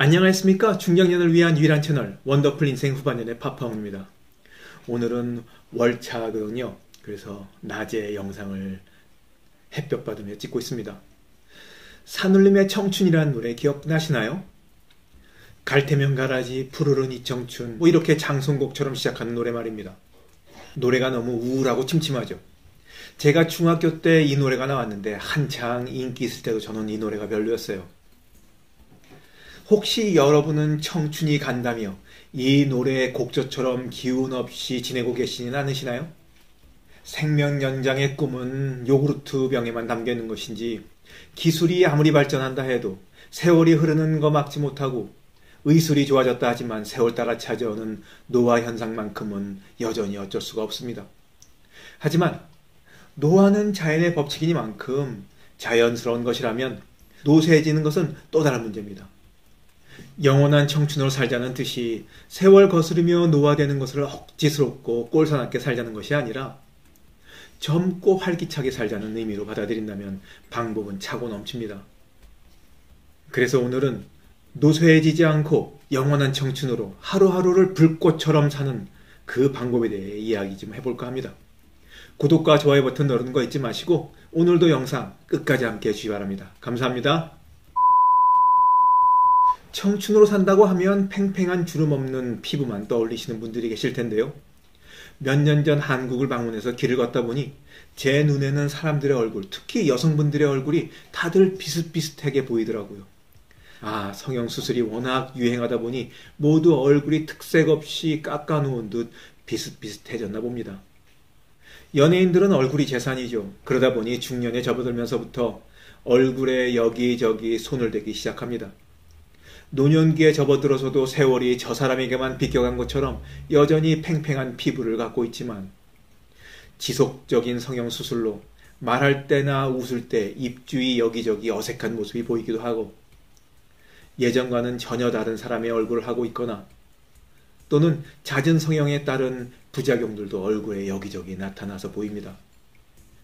안녕하십니까 중장년을 위한 유일한 채널 원더풀 인생 후반년의 파파홍입니다. 오늘은 월차거든요. 그래서 낮에 영상을 햇볕 받으며 찍고 있습니다. 산울림의 청춘이라는 노래 기억나시나요? 갈테면 가라지 푸르른 이 청춘 뭐 이렇게 장송곡처럼 시작하는 노래 말입니다. 노래가 너무 우울하고 침침하죠. 제가 중학교 때 이 노래가 나왔는데 한창 인기 있을 때도 저는 이 노래가 별로였어요. 혹시 여러분은 청춘이 간다며 이 노래의 곡조처럼 기운 없이 지내고 계시진 않으시나요? 생명 연장의 꿈은 요구르트 병에만 담겨 있는 것인지 기술이 아무리 발전한다 해도 세월이 흐르는 거 막지 못하고 의술이 좋아졌다 하지만 세월 따라 찾아오는 노화 현상만큼은 여전히 어쩔 수가 없습니다. 하지만 노화는 자연의 법칙이니만큼 자연스러운 것이라면 노쇠해지는 것은 또 다른 문제입니다. 영원한 청춘으로 살자는 뜻이 세월 거스르며 노화되는 것을 억지스럽고 꼴사납게 살자는 것이 아니라 젊고 활기차게 살자는 의미로 받아들인다면 방법은 차고 넘칩니다. 그래서 오늘은 노쇠해지지 않고 영원한 청춘으로 하루하루를 불꽃처럼 사는 그 방법에 대해 이야기 좀 해볼까 합니다. 구독과 좋아요 버튼 누르는 거 잊지 마시고 오늘도 영상 끝까지 함께 해주시기 바랍니다. 감사합니다. 청춘으로 산다고 하면 팽팽한 주름 없는 피부만 떠올리시는 분들이 계실 텐데요. 몇 년 전 한국을 방문해서 길을 걷다 보니 제 눈에는 사람들의 얼굴, 특히 여성분들의 얼굴이 다들 비슷비슷하게 보이더라고요. 아, 성형수술이 워낙 유행하다 보니 모두 얼굴이 특색 없이 깎아놓은 듯 비슷비슷해졌나 봅니다. 연예인들은 얼굴이 재산이죠. 그러다 보니 중년에 접어들면서부터 얼굴에 여기저기 손을 대기 시작합니다. 노년기에 접어들어서도 세월이 저 사람에게만 비껴간 것처럼 여전히 팽팽한 피부를 갖고 있지만 지속적인 성형 수술로 말할 때나 웃을 때 입주위 여기저기 어색한 모습이 보이기도 하고 예전과는 전혀 다른 사람의 얼굴을 하고 있거나 또는 잦은 성형에 따른 부작용들도 얼굴에 여기저기 나타나서 보입니다.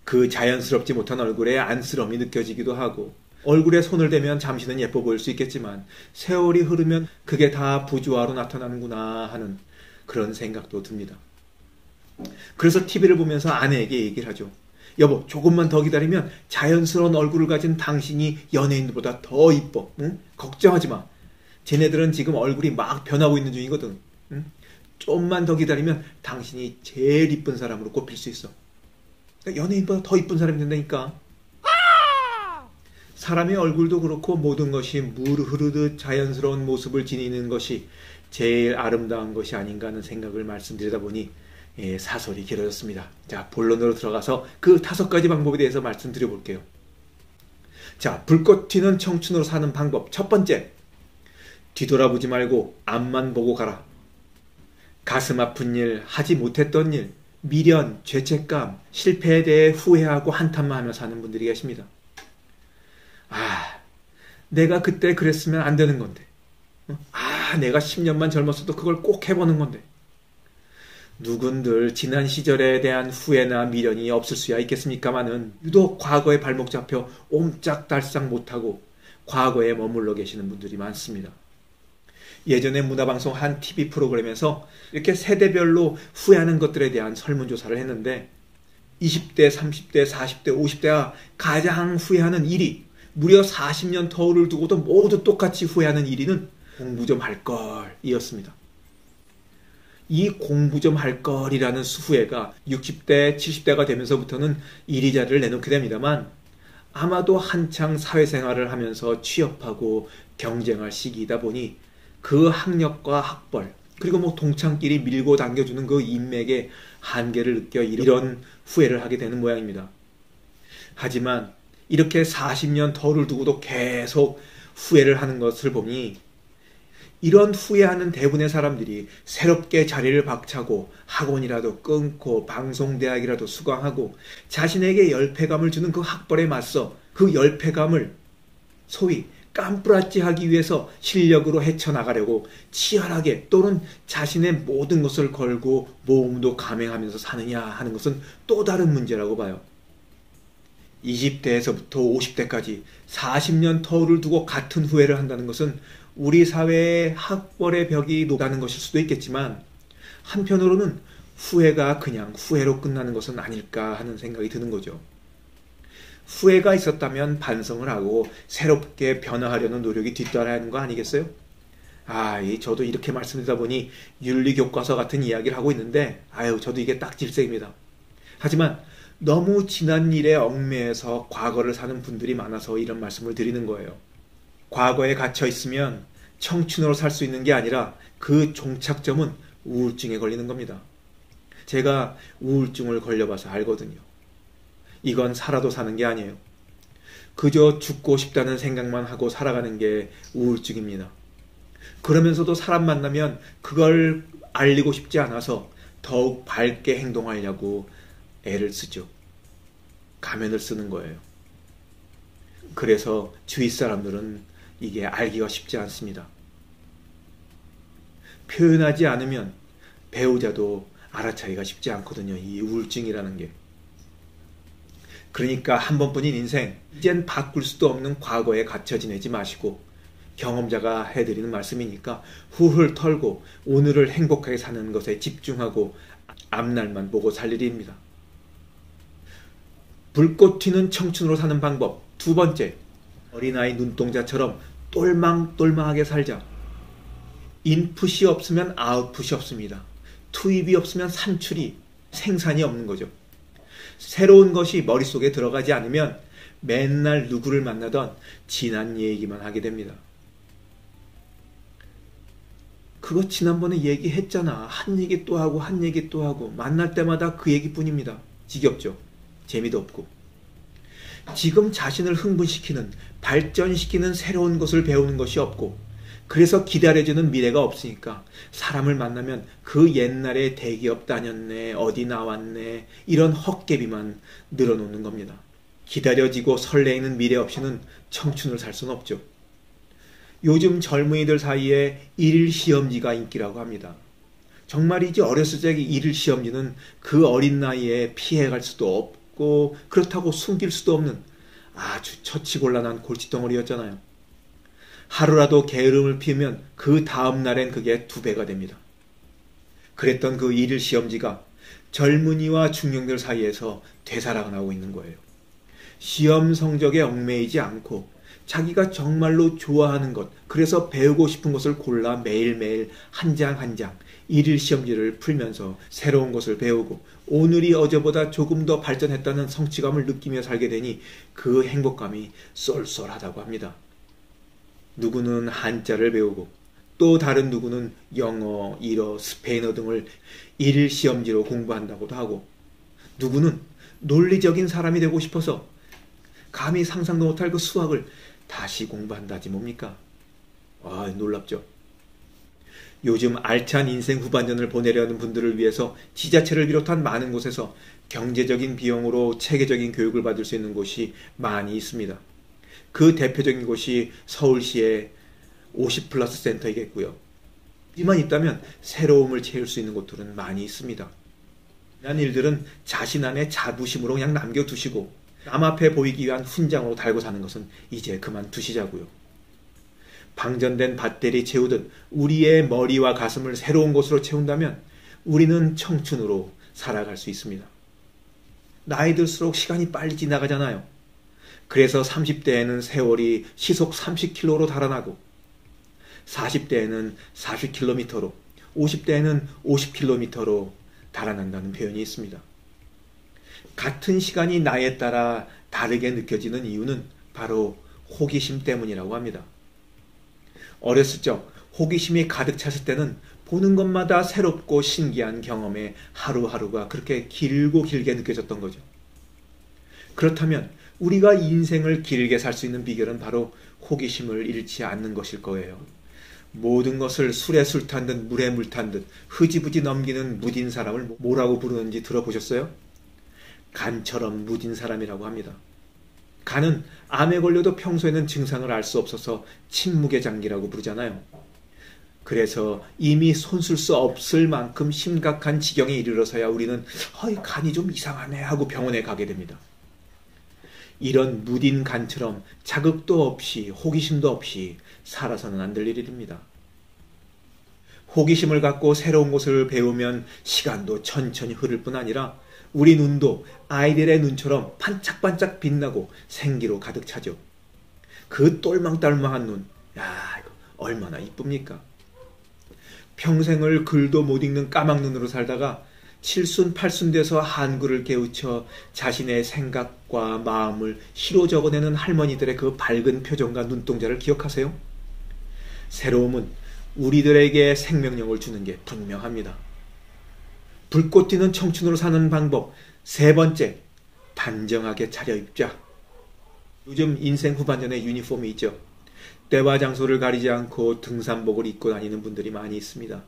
그 자연스럽지 못한 얼굴에 안쓰러움이 느껴지기도 하고 얼굴에 손을 대면 잠시는 예뻐 보일 수 있겠지만 세월이 흐르면 그게 다 부조화로 나타나는구나 하는 그런 생각도 듭니다. 그래서 TV를 보면서 아내에게 얘기를 하죠. 여보, 조금만 더 기다리면 자연스러운 얼굴을 가진 당신이 연예인보다 더 이뻐. 응? 걱정하지 마. 쟤네들은 지금 얼굴이 막 변하고 있는 중이거든. 응? 좀만 더 기다리면 당신이 제일 이쁜 사람으로 꼽힐 수 있어. 그러니까 연예인보다 더 이쁜 사람이 된다니까. 사람의 얼굴도 그렇고 모든 것이 물 흐르듯 자연스러운 모습을 지니는 것이 제일 아름다운 것이 아닌가 하는 생각을 말씀드리다 보니 예, 사설이 길어졌습니다. 자, 본론으로 들어가서 그 다섯 가지 방법에 대해서 말씀드려 볼게요. 자, 불꽃 튀는 청춘으로 사는 방법. 첫 번째. 뒤돌아보지 말고 앞만 보고 가라. 가슴 아픈 일, 하지 못했던 일, 미련, 죄책감, 실패에 대해 후회하고 한탄만 하며 사는 분들이 계십니다. 아, 내가 그때 그랬으면 안 되는 건데. 어? 아, 내가 10년만 젊었어도 그걸 꼭 해보는 건데. 누군들 지난 시절에 대한 후회나 미련이 없을 수야 있겠습니까마는 유독 과거에 발목 잡혀 옴짝달싹 못하고 과거에 머물러 계시는 분들이 많습니다. 예전에 문화방송 한 TV 프로그램에서 이렇게 세대별로 후회하는 것들에 대한 설문조사를 했는데 20대, 30대, 40대, 50대가 가장 후회하는 일이 무려 40년 터울을 두고도 모두 똑같이 후회하는 1위는 공부 좀 할 걸 이었습니다. 이 공부 좀 할 걸이라는 후회가 60대, 70대가 되면서부터는 1위 자리를 내놓게 됩니다만 아마도 한창 사회생활을 하면서 취업하고 경쟁할 시기이다 보니 그 학력과 학벌 그리고 뭐 동창끼리 밀고 당겨주는 그 인맥의 한계를 느껴 이런 후회를 하게 되는 모양입니다. 하지만 이렇게 40년 터를 두고도 계속 후회를 하는 것을 보니 이런 후회하는 대부분의 사람들이 새롭게 자리를 박차고 학원이라도 끊고 방송대학이라도 수강하고 자신에게 열패감을 주는 그 학벌에 맞서 그 열패감을 소위 깜뿌라찌 하기 위해서 실력으로 헤쳐나가려고 치열하게 또는 자신의 모든 것을 걸고 모험도 감행하면서 사느냐 하는 것은 또 다른 문제라고 봐요. 20대에서부터 50대까지 40년 터울을 두고 같은 후회를 한다는 것은 우리 사회의 학벌의 벽이 높다는 것일 수도 있겠지만 한편으로는 후회가 그냥 후회로 끝나는 것은 아닐까 하는 생각이 드는 거죠. 후회가 있었다면 반성을 하고 새롭게 변화하려는 노력이 뒤따라야 하는 거 아니겠어요? 아, 저도 이렇게 말씀드리다 보니 윤리교과서 같은 이야기를 하고 있는데, 아유, 저도 이게 딱 질색입니다. 하지만 너무 지난 일에 얽매여서 과거를 사는 분들이 많아서 이런 말씀을 드리는 거예요. 과거에 갇혀 있으면 청춘으로 살 수 있는 게 아니라 그 종착점은 우울증에 걸리는 겁니다. 제가 우울증을 걸려봐서 알거든요. 이건 살아도 사는 게 아니에요. 그저 죽고 싶다는 생각만 하고 살아가는 게 우울증입니다. 그러면서도 사람 만나면 그걸 알리고 싶지 않아서 더욱 밝게 행동하려고 애를 쓰죠. 가면을 쓰는 거예요. 그래서 주위 사람들은 이게 알기가 쉽지 않습니다. 표현하지 않으면 배우자도 알아차기가 쉽지 않거든요. 이 우울증이라는 게. 그러니까 한 번뿐인 인생, 이젠 바꿀 수도 없는 과거에 갇혀 지내지 마시고 경험자가 해드리는 말씀이니까 후를 털고 오늘을 행복하게 사는 것에 집중하고 앞날만 보고 살 일입니다. 불꽃 튀는 청춘으로 사는 방법. 두 번째, 어린아이 눈동자처럼 똘망똘망하게 살자. 인풋이 없으면 아웃풋이 없습니다. 투입이 없으면 산출이, 생산이 없는 거죠. 새로운 것이 머릿속에 들어가지 않으면 맨날 누구를 만나던 지난 얘기만 하게 됩니다. 그거 지난번에 얘기했잖아. 한 얘기 또 하고 한 얘기 또 하고 만날 때마다 그 얘기뿐입니다. 지겹죠. 재미도 없고. 지금 자신을 흥분시키는 발전시키는 새로운 것을 배우는 것이 없고 그래서 기다려주는 미래가 없으니까 사람을 만나면 그 옛날에 대기업 다녔네, 어디 나왔네, 이런 헛개비만 늘어놓는 겁니다. 기다려지고 설레이는 미래 없이는 청춘을 살 수는 없죠. 요즘 젊은이들 사이에 일일 시험지가 인기라고 합니다. 정말이지 어렸을 적에 일일 시험지는 그 어린 나이에 피해갈 수도 없고 그렇다고 숨길 수도 없는 아주 처치곤란한 골칫덩어리였잖아요. 하루라도 게으름을 피우면 그 다음 날엔 그게 두 배가 됩니다. 그랬던 그 일일 시험지가 젊은이와 중년들 사이에서 되살아나고 있는 거예요. 시험 성적에 얽매이지 않고 자기가 정말로 좋아하는 것, 그래서 배우고 싶은 것을 골라 매일매일 한 장 한장 일일 시험지를 풀면서 새로운 것을 배우고 오늘이 어제보다 조금 더 발전했다는 성취감을 느끼며 살게 되니 그 행복감이 쏠쏠하다고 합니다. 누구는 한자를 배우고 또 다른 누구는 영어, 일어, 스페인어 등을 일일 시험지로 공부한다고도 하고 누구는 논리적인 사람이 되고 싶어서 감히 상상도 못할 그 수학을 다시 공부한다지 뭡니까? 아, 놀랍죠. 요즘 알찬 인생 후반전을 보내려는 분들을 위해서 지자체를 비롯한 많은 곳에서 경제적인 비용으로 체계적인 교육을 받을 수 있는 곳이 많이 있습니다. 그 대표적인 곳이 서울시의 50 플러스 센터이겠고요. 이만 있다면 새로움을 채울 수 있는 곳들은 많이 있습니다. 이런 일들은 자신 안에 자부심으로 그냥 남겨두시고 남 앞에 보이기 위한 훈장으로 달고 사는 것은 이제 그만 두시자고요. 방전된 밧데리 채우듯 우리의 머리와 가슴을 새로운 곳으로 채운다면 우리는 청춘으로 살아갈 수 있습니다. 나이 들수록 시간이 빨리 지나가잖아요. 그래서 30대에는 세월이 시속 30km로 달아나고 40대에는 40km로 50대에는 50km로 달아난다는 표현이 있습니다. 같은 시간이 나에 따라 다르게 느껴지는 이유는 바로 호기심 때문이라고 합니다. 어렸을 적 호기심이 가득 찼을 때는 보는 것마다 새롭고 신기한 경험에 하루하루가 그렇게 길고 길게 느껴졌던 거죠. 그렇다면 우리가 인생을 길게 살 수 있는 비결은 바로 호기심을 잃지 않는 것일 거예요. 모든 것을 술에 술 탄 듯 물에 물 탄 듯 흐지부지 넘기는 무딘 사람을 뭐라고 부르는지 들어보셨어요? 간처럼 무딘 사람이라고 합니다. 간은 암에 걸려도 평소에는 증상을 알 수 없어서 침묵의 장기라고 부르잖아요. 그래서 이미 손쓸 수 없을 만큼 심각한 지경에 이르러서야 우리는 허이 간이 좀 이상하네 하고 병원에 가게 됩니다. 이런 무딘 간처럼 자극도 없이 호기심도 없이 살아서는 안 될 일입니다. 호기심을 갖고 새로운 것을 배우면 시간도 천천히 흐를 뿐 아니라 우리 눈도 아이들의 눈처럼 반짝반짝 빛나고 생기로 가득 차죠. 그 똘망똘망한 눈, 야, 이거 얼마나 이쁩니까? 평생을 글도 못 읽는 까막눈으로 살다가 칠순 팔순 돼서 한글을 깨우쳐 자신의 생각과 마음을 시로 적어내는 할머니들의 그 밝은 표정과 눈동자를 기억하세요? 새로움은 우리들에게 생명력을 주는 게 분명합니다. 불꽃 튀는 청춘으로 사는 방법 세 번째 단정하게 차려입자 요즘 인생 후반전에 유니폼이 있죠. 때와 장소를 가리지 않고 등산복을 입고 다니는 분들이 많이 있습니다.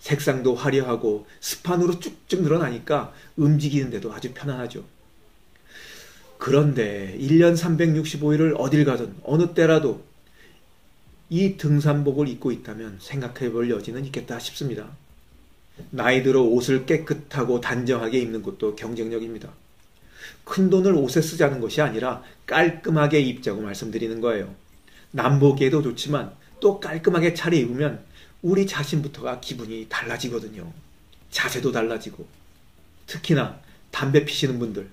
색상도 화려하고 스판으로 쭉쭉 늘어나니까 움직이는데도 아주 편안하죠. 그런데 1년 365일을 어딜 가든 어느 때라도 이 등산복을 입고 있다면 생각해 볼 여지는 있겠다 싶습니다. 나이 들어 옷을 깨끗하고 단정하게 입는 것도 경쟁력입니다. 큰 돈을 옷에 쓰자는 것이 아니라 깔끔하게 입자고 말씀드리는 거예요. 남보기에도 좋지만 또 깔끔하게 차려입으면 우리 자신부터가 기분이 달라지거든요. 자세도 달라지고. 특히나 담배 피시는 분들.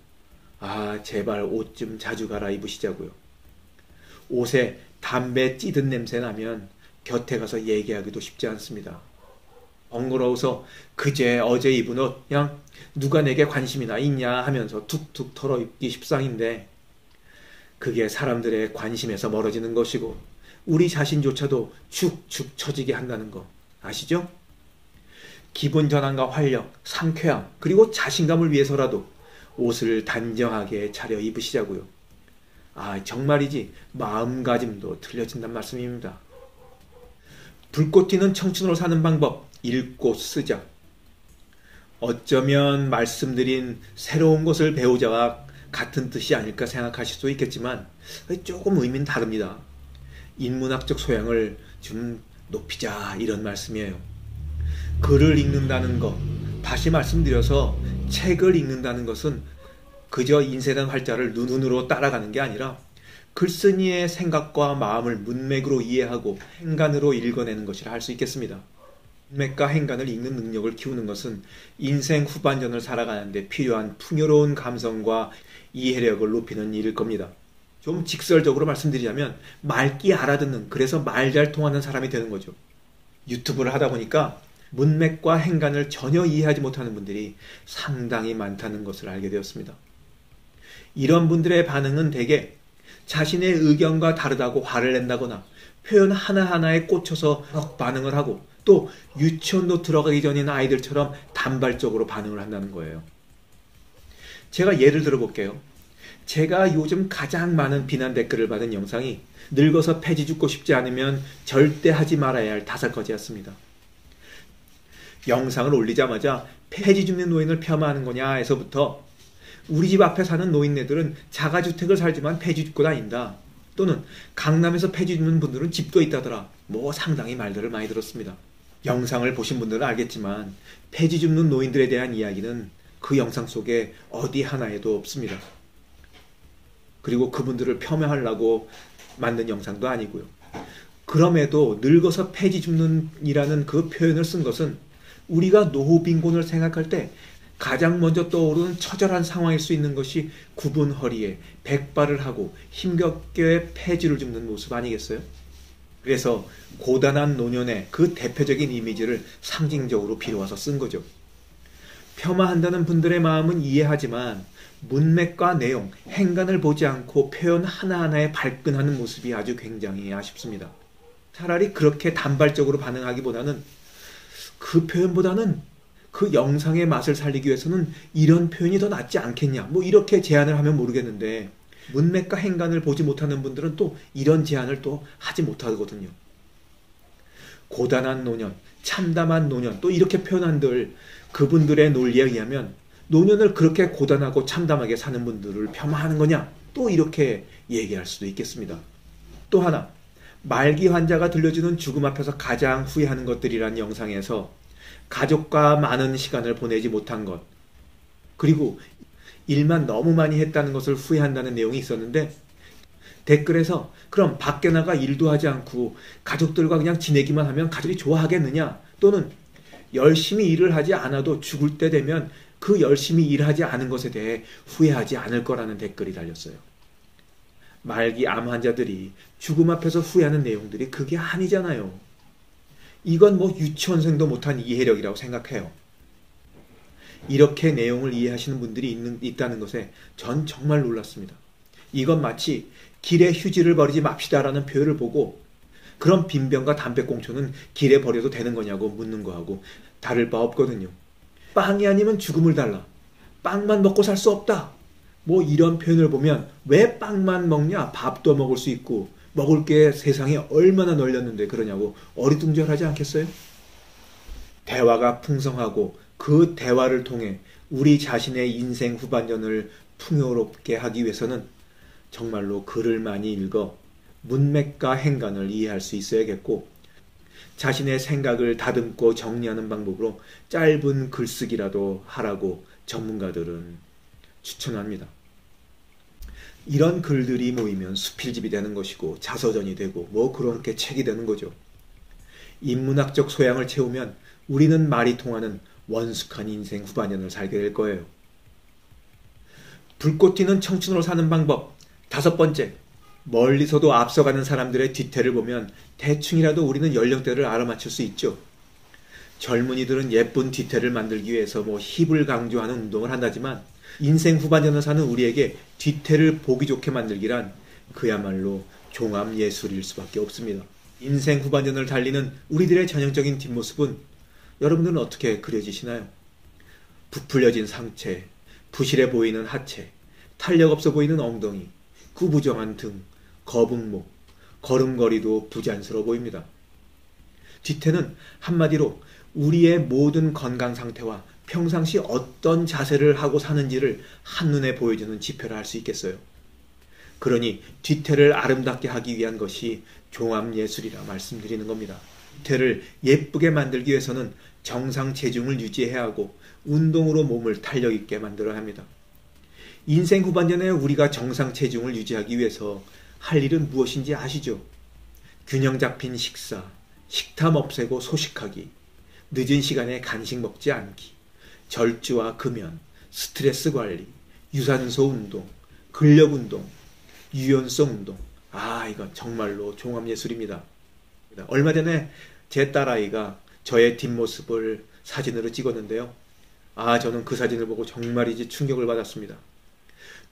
아, 제발 옷 좀 자주 갈아입으시자고요. 옷에 담배 찌든 냄새 나면 곁에 가서 얘기하기도 쉽지 않습니다. 번거로워서 그제 어제 입은 옷 그냥 누가 내게 관심이나 있냐 하면서 툭툭 털어입기 십상인데 그게 사람들의 관심에서 멀어지는 것이고 우리 자신조차도 축축 처지게 한다는 거 아시죠? 기분 전환과 활력, 상쾌함, 그리고 자신감을 위해서라도 옷을 단정하게 차려 입으시자고요. 아, 정말이지 마음가짐도 틀려진단 말씀입니다. 불꽃 튀는 청춘으로 사는 방법 읽고 쓰자. 어쩌면 말씀드린 새로운 것을 배우자와 같은 뜻이 아닐까 생각하실 수도 있겠지만 조금 의미는 다릅니다. 인문학적 소양을 좀 높이자 이런 말씀이에요. 글을 읽는다는 것, 다시 말씀드려서 책을 읽는다는 것은 그저 인쇄된 활자를 눈으로 따라가는 게 아니라 글쓴이의 생각과 마음을 문맥으로 이해하고 행간으로 읽어내는 것이라 할 수 있겠습니다. 문맥과 행간을 읽는 능력을 키우는 것은 인생 후반전을 살아가는데 필요한 풍요로운 감성과 이해력을 높이는 일일 겁니다. 좀 직설적으로 말씀드리자면 말기 알아듣는 그래서 말 잘 통하는 사람이 되는 거죠. 유튜브를 하다 보니까 문맥과 행간을 전혀 이해하지 못하는 분들이 상당히 많다는 것을 알게 되었습니다. 이런 분들의 반응은 대개 자신의 의견과 다르다고 화를 낸다거나 표현 하나하나에 꽂혀서 반응을 하고 또 유치원도 들어가기 전인 아이들처럼 단발적으로 반응을 한다는 거예요. 제가 예를 들어 볼게요. 제가 요즘 가장 많은 비난 댓글을 받은 영상이 늙어서 폐지 죽고 싶지 않으면 절대 하지 말아야 할 다섯 가지였습니다. 영상을 올리자마자 폐지 죽는 노인을 폄하하는 거냐에서부터 우리 집 앞에 사는 노인네들은 자가주택을 살지만 폐지 죽고 다닌다. 또는 강남에서 폐지 죽는 분들은 집도 있다더라. 뭐 상당히 말들을 많이 들었습니다. 영상을 보신 분들은 알겠지만 폐지 줍는 노인들에 대한 이야기는 그 영상 속에 어디 하나에도 없습니다. 그리고 그분들을 폄하하려고 만든 영상도 아니고요. 그럼에도 늙어서 폐지 줍는이라는 그 표현을 쓴 것은 우리가 노후 빈곤을 생각할 때 가장 먼저 떠오르는 처절한 상황일 수 있는 것이 굽은 허리에 백발을 하고 힘겹게 폐지를 줍는 모습 아니겠어요? 그래서 고단한 노년의 그 대표적인 이미지를 상징적으로 빌어와서 쓴 거죠. 폄하한다는 분들의 마음은 이해하지만 문맥과 내용, 행간을 보지 않고 표현 하나하나에 발끈하는 모습이 아주 굉장히 아쉽습니다. 차라리 그렇게 단발적으로 반응하기보다는 그 표현보다는 그 영상의 맛을 살리기 위해서는 이런 표현이 더 낫지 않겠냐. 뭐 이렇게 제안을 하면 모르겠는데 문맥과 행간을 보지 못하는 분들은 또 이런 제안을 또 하지 못하거든요. 고단한 노년, 참담한 노년, 또 이렇게 표현한들 그분들의 논리에 의하면 노년을 그렇게 고단하고 참담하게 사는 분들을 폄하하는 거냐? 또 이렇게 얘기할 수도 있겠습니다. 또 하나, 말기 환자가 들려주는 죽음 앞에서 가장 후회하는 것들이란 영상에서 가족과 많은 시간을 보내지 못한 것, 그리고 일만 너무 많이 했다는 것을 후회한다는 내용이 있었는데 댓글에서 그럼 밖에 나가 일도 하지 않고 가족들과 그냥 지내기만 하면 가족이 좋아하겠느냐? 또는 열심히 일을 하지 않아도 죽을 때 되면 그 열심히 일하지 않은 것에 대해 후회하지 않을 거라는 댓글이 달렸어요. 말기 암 환자들이 죽음 앞에서 후회하는 내용들이 그게 아니잖아요. 이건 뭐 유치원생도 못한 이해력이라고 생각해요. 이렇게 내용을 이해하시는 분들이 있는, 있다는 것에 전 정말 놀랐습니다. 이건 마치 길에 휴지를 버리지 맙시다라는 표현을 보고 그런 빈병과 담배꽁초는 길에 버려도 되는 거냐고 묻는 거하고 다를 바 없거든요. 빵이 아니면 죽음을 달라. 빵만 먹고 살 수 없다. 뭐 이런 표현을 보면 왜 빵만 먹냐? 밥도 먹을 수 있고 먹을 게 세상에 얼마나 널렸는데 그러냐고 어리둥절하지 않겠어요? 대화가 풍성하고 그 대화를 통해 우리 자신의 인생 후반전을 풍요롭게 하기 위해서는 정말로 글을 많이 읽어 문맥과 행간을 이해할 수 있어야겠고 자신의 생각을 다듬고 정리하는 방법으로 짧은 글쓰기라도 하라고 전문가들은 추천합니다. 이런 글들이 모이면 수필집이 되는 것이고 자서전이 되고 뭐 그렇게 책이 되는 거죠. 인문학적 소양을 채우면 우리는 말이 통하는 원숙한 인생 후반년을 살게 될 거예요. 불꽃 튀는 청춘으로 사는 방법 다섯 번째 멀리서도 앞서가는 사람들의 뒤태를 보면 대충이라도 우리는 연령대를 알아맞힐 수 있죠. 젊은이들은 예쁜 뒤태를 만들기 위해서 뭐 힙을 강조하는 운동을 한다지만 인생 후반전을 사는 우리에게 뒤태를 보기 좋게 만들기란 그야말로 종합 예술일 수밖에 없습니다. 인생 후반전을 달리는 우리들의 전형적인 뒷모습은 여러분들은 어떻게 그려지시나요? 부풀려진 상체, 부실해 보이는 하체, 탄력 없어 보이는 엉덩이, 구부정한 등, 거북목, 걸음걸이도 부자연스러워 보입니다. 뒤태는 한마디로 우리의 모든 건강 상태와 평상시 어떤 자세를 하고 사는지를 한눈에 보여주는 지표라 할 수 있겠어요. 그러니 뒤태를 아름답게 하기 위한 것이 종합예술이라 말씀드리는 겁니다. 뒤태를 예쁘게 만들기 위해서는 정상 체중을 유지해야 하고 운동으로 몸을 탄력 있게 만들어야 합니다. 인생 후반전에 우리가 정상 체중을 유지하기 위해서 할 일은 무엇인지 아시죠? 균형 잡힌 식사, 식탐 없애고 소식하기, 늦은 시간에 간식 먹지 않기, 절주와 금연, 스트레스 관리, 유산소 운동, 근력 운동, 유연성 운동. 아, 이건 정말로 종합예술입니다. 얼마 전에 제 딸아이가 저의 뒷모습을 사진으로 찍었는데요. 아, 저는 그 사진을 보고 정말이지 충격을 받았습니다.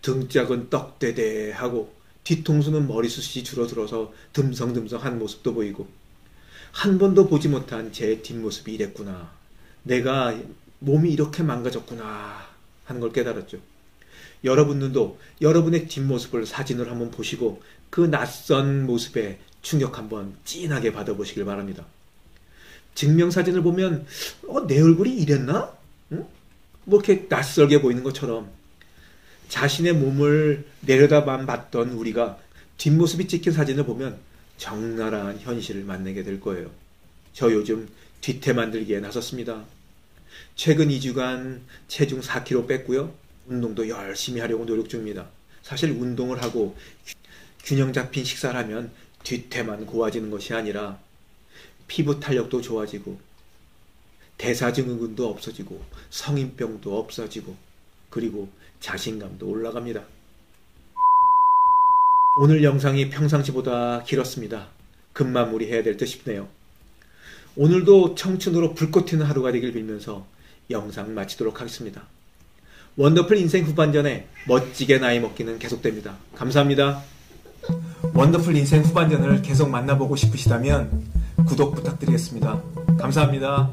등짝은 떡대대하고 뒤통수는 머리숱이 줄어들어서 듬성듬성한 모습도 보이고 한 번도 보지 못한 제 뒷모습이 이랬구나. 내가 몸이 이렇게 망가졌구나 하는 걸 깨달았죠. 여러분들도 여러분의 뒷모습을 사진을 한번 보시고 그 낯선 모습에 충격 한번 찐하게 받아보시길 바랍니다. 증명사진을 보면 어, 내 얼굴이 이랬나? 응? 뭐 이렇게 낯설게 보이는 것처럼 자신의 몸을 내려다만 봤던 우리가 뒷모습이 찍힌 사진을 보면 적나라한 현실을 만나게 될 거예요. 저 요즘 뒤태 만들기에 나섰습니다. 최근 2주간 체중 4kg 뺐고요. 운동도 열심히 하려고 노력 중입니다. 사실 운동을 하고 균형 잡힌 식사를 하면 뒤태만 고와지는 것이 아니라 피부 탄력도 좋아지고 대사증후군도 없어지고 성인병도 없어지고 그리고 자신감도 올라갑니다. 오늘 영상이 평상시보다 길었습니다. 급마무리해야 될 듯 싶네요. 오늘도 청춘으로 불꽃 튀는 하루가 되길 빌면서 영상 마치도록 하겠습니다. 원더풀 인생 후반전에 멋지게 나이 먹기는 계속됩니다. 감사합니다. 원더풀 인생 후반전을 계속 만나보고 싶으시다면 구독 부탁드리겠습니다. 감사합니다.